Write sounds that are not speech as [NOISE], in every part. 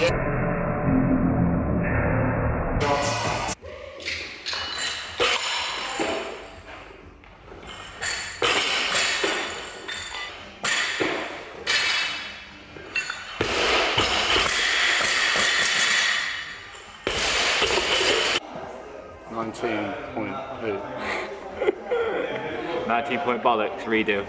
Nineteen point who? [LAUGHS] 19 point bollocks, redo.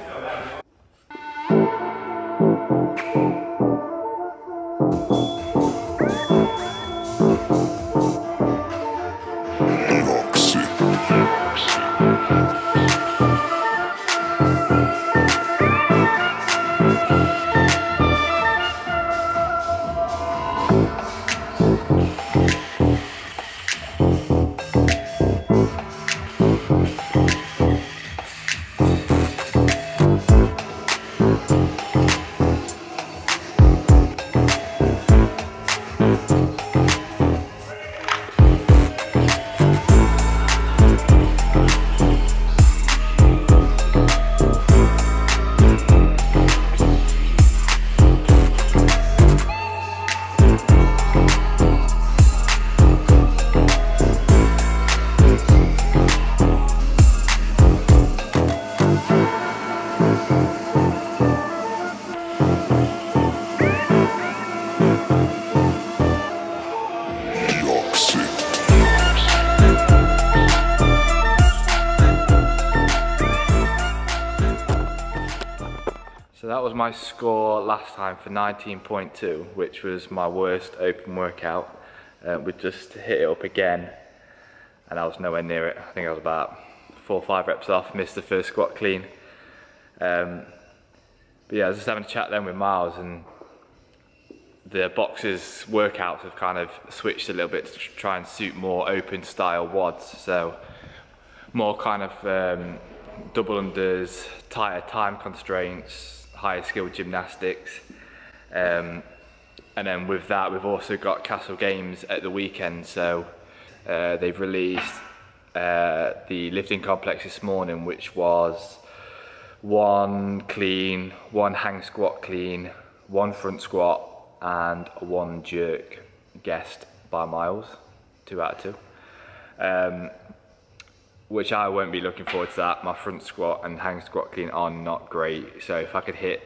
That was my score last time for 19.2, which was my worst open workout. Uh, we just hit it up again, and I was nowhere near it. I think I was about four or five reps off, missed the first squat clean. Um, but yeah, I was just having a chat then with Miles, and the boxes workouts have kind of switched a little bit to try and suit more open style WODs. So more kind of um, double unders, tighter time constraints, higher skill gymnastics. Um, and then with that, we've also got Castle Games at the weekend. So uh, they've released uh, the lifting complex this morning, which was one clean, one hang squat clean, one front squat, and one jerk, guessed by Miles, two out of two. Um, which I won't be looking forward to that. My front squat and hang squat clean are not great. So if I could hit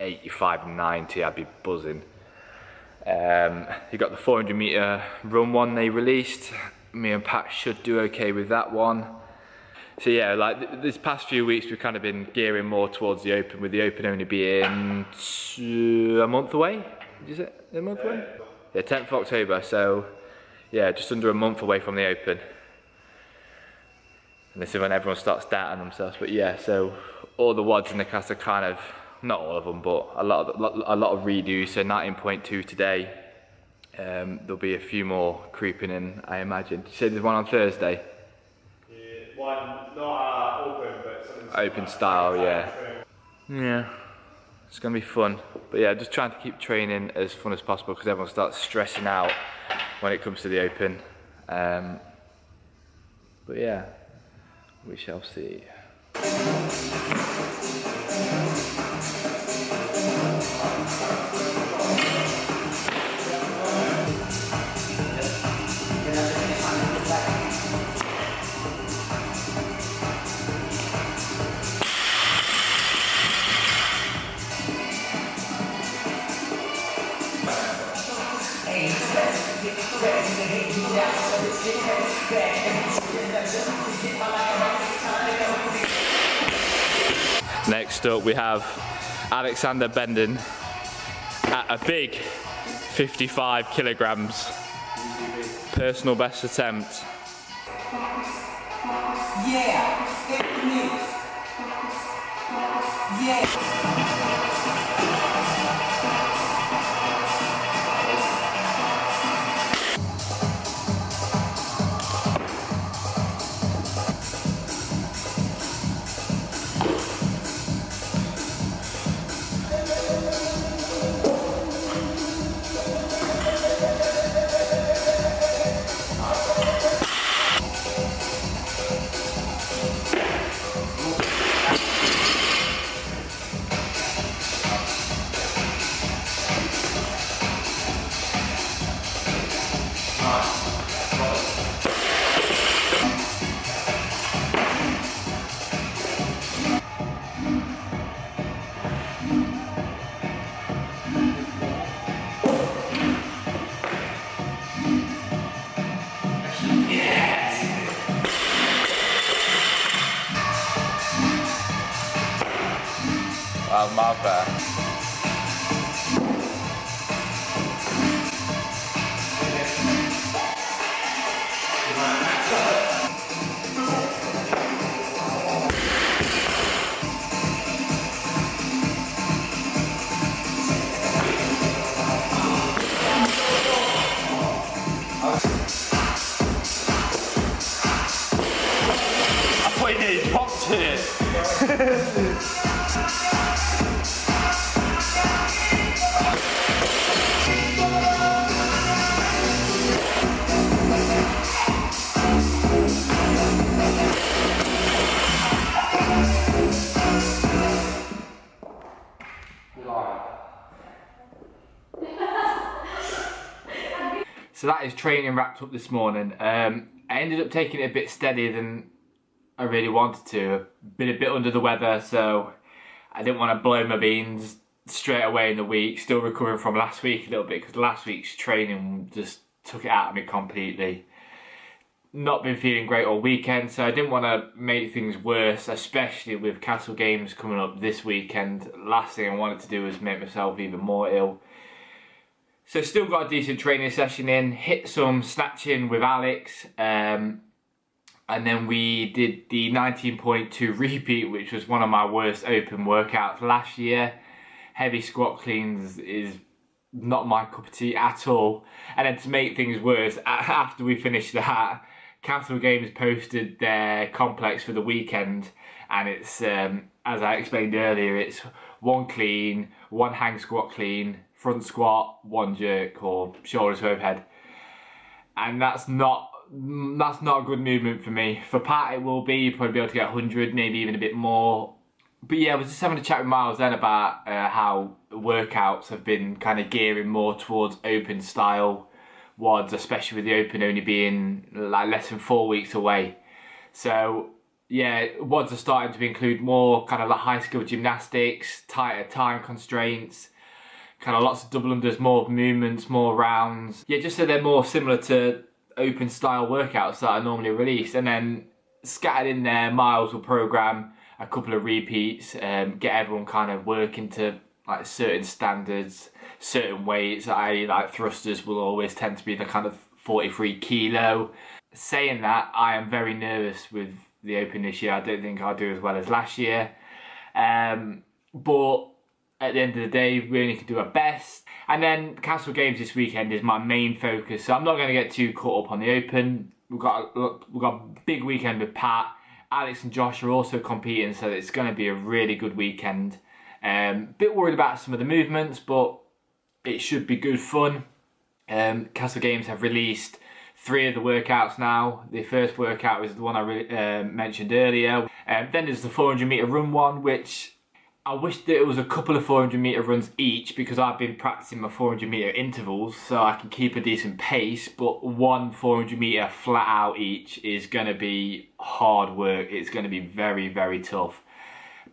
85, 90, I'd be buzzing. Um, you got the 400 meter run one they released. Me and Pat should do okay with that one. So yeah, like th this past few weeks, we've kind of been gearing more towards the Open, with the Open only being two, a month away. Is it a month away? Yeah, 10th of October. So yeah, just under a month away from the Open. And this is when everyone starts doubting themselves. But yeah, so all the WODs in the cast are kind of, not all of them, but a lot of, a lot of redos. So 19.2 today. Um, there'll be a few more creeping in, I imagine. You said there's one on Thursday? Yeah, one, not uh, open, but Open style, yeah. Yeah, it's gonna be fun. But yeah, just trying to keep training as fun as possible because everyone starts stressing out when it comes to the open. Um, but yeah, we shall see. Next up, we have Alexander Benden at a big 55 kilograms. Personal best attempt. Yeah. Yeah. That So that is training wrapped up this morning. Um, I ended up taking it a bit steadier than I really wanted to. Been a bit under the weather, so I didn't want to blow my beans straight away in the week. Still recovering from last week a little bit because last week's training just took it out of me completely. Not been feeling great all weekend, so I didn't want to make things worse, especially with Castle Games coming up this weekend. Last thing I wanted to do was make myself even more ill. So still got a decent training session in, hit some snatching with Alex, um, and then we did the 19.2 [LAUGHS] repeat, which was one of my worst open workouts last year. Heavy squat cleans is not my cup of tea at all. And then to make things worse, [LAUGHS] after we finished that, Castle Games posted their complex for the weekend, and it's um, as I explained earlier, it's one clean, one hang squat clean, front squat, one jerk or shoulders overhead, and that's not that's not a good movement for me. For Pat, it will be you'll probably be able to get 100, maybe even a bit more. But yeah, I was just having a chat with Miles then about uh, how workouts have been kind of gearing more towards open style WODs, especially with the open only being like less than four weeks away. So yeah, WODs are starting to include more kind of like high skill gymnastics, tighter time constraints, kind of lots of double unders, more movements, more rounds. Yeah, just so they're more similar to open style workouts that are normally released. And then scattered in there, Miles will program a couple of repeats, um, get everyone kind of working to like certain standards, certain weights. I like thrusters will always tend to be the kind of 43 kilo. Saying that, I am very nervous with the Open this year. I don't think I'll do as well as last year. Um, but at the end of the day, we only can do our best. And then Castle Games this weekend is my main focus, so I'm not going to get too caught up on the Open. We've got a, we've got a big weekend with Pat. Alex and Josh are also competing, so it's going to be a really good weekend. Um, bit worried about some of the movements, but it should be good fun. Um, Castle Games have released three of the workouts now. The first workout was the one I uh, mentioned earlier. Um, then there's the 400 meter run one, which I wish that it was a couple of 400 meter runs each because I've been practicing my 400 meter intervals so I can keep a decent pace. But one 400 meter flat out each is going to be hard work. It's going to be very, very tough.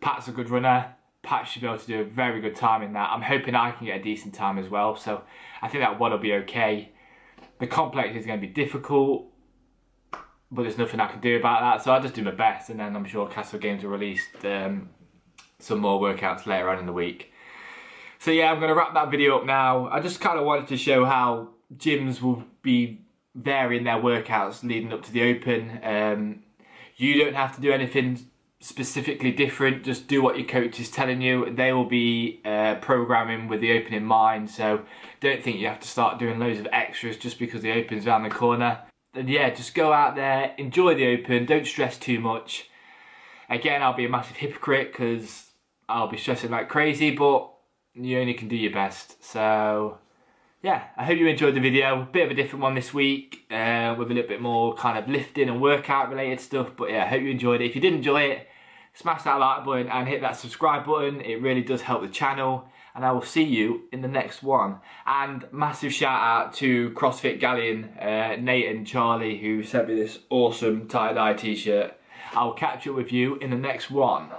Pat's a good runner. Pat should be able to do a very good time in that. I'm hoping I can get a decent time as well. So I think that one will be okay. The complex is going to be difficult, but there's nothing I can do about that. So I'll just do my best, and then I'm sure Castle Games will release um, some more workouts later on in the week. So yeah, I'm to wrap that video up now. I just kind of wanted to show how gyms will be varying their workouts leading up to the Open. Um, you don't have to do anything specifically different. Just do what your coach is telling you. They will be uh, programming with the Open in mind. So don't think you have to start doing loads of extras just because the Open's around the corner. And yeah, just go out there, enjoy the Open. Don't stress too much. Again, I'll be a massive hypocrite because I'll be stressing like crazy, but you only can do your best. So yeah, I hope you enjoyed the video. Bit of a different one this week uh, with a little bit more kind of lifting and workout related stuff. But yeah, I hope you enjoyed it. If you did enjoy it, smash that like button and hit that subscribe button. It really does help the channel. And I will see you in the next one. And massive shout out to CrossFit Galleon, uh, Nate and Charlie, who sent me this awesome tie-dye t-shirt. I'll catch up with you in the next one.